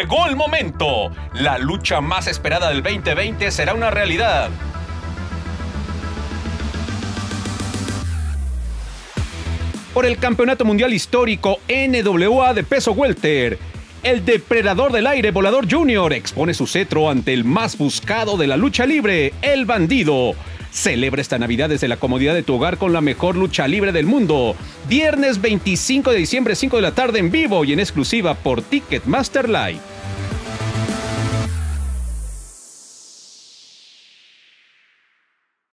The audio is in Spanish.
Llegó el momento. La lucha más esperada del 2020 será una realidad. Por el Campeonato Mundial Histórico NWA de peso welter, el depredador del aire Volador Junior expone su cetro ante el más buscado de la lucha libre, el bandido. Celebra esta Navidad desde la comodidad de tu hogar con la mejor lucha libre del mundo. Viernes 25 de diciembre, 5 de la tarde en vivo y en exclusiva por Ticketmaster Live.